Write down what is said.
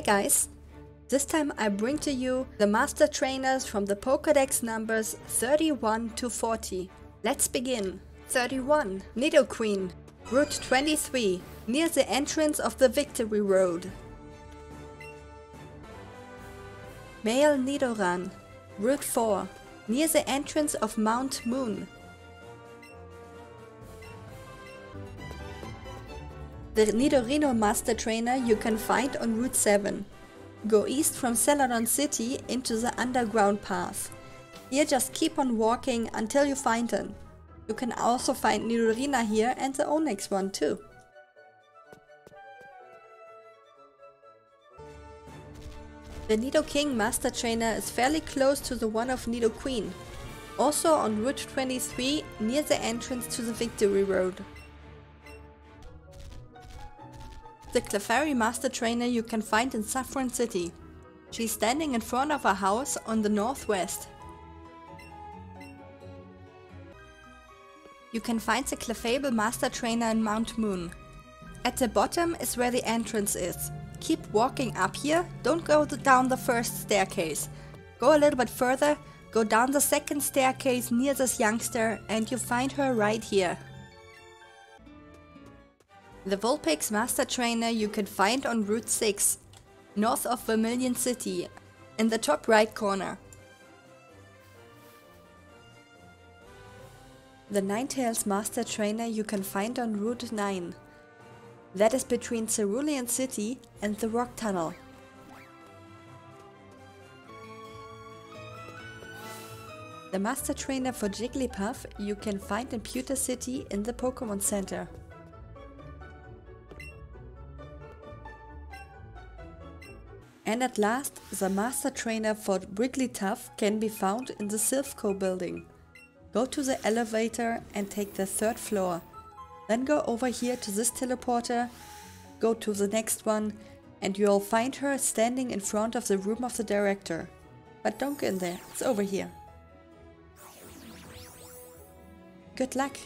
Hey guys! This time I bring to you the master trainers from the Pokédex numbers 31 to 40. Let's begin. 31. Nidoqueen. Route 23, near the entrance of the Victory Road. Male Nidoran. Route 4, near the entrance of Mount Moon. The Nidorino Master Trainer you can find on Route 7. Go east from Celadon City into the underground path. Here just keep on walking until you find him. You can also find Nidorina here and the Onix one too. The Nidoking Master Trainer is fairly close to the one of Nidoqueen. Also on Route 23 near the entrance to the Victory Road. The Clefairy Master Trainer you can find in Saffron City. She's standing in front of a house on the northwest. You can find the Clefable Master Trainer in Mount Moon. At the bottom is where the entrance is. Keep walking up here, don't go down the first staircase. Go a little bit further, go down the second staircase near this youngster and you find her right here. The Vulpix Master Trainer you can find on Route 6, north of Vermilion City, in the top right corner. The Ninetales Master Trainer you can find on Route 9. That is between Cerulean City and the Rock Tunnel. The Master Trainer for Jigglypuff you can find in Pewter City in the Pokemon Center. And at last, the Master Trainer for Wigglytuff can be found in the Silph Co building. Go to the elevator and take the third floor. Then go over here to this teleporter, go to the next one, and you'll find her standing in front of the room of the director. But don't go in there, it's over here. Good luck!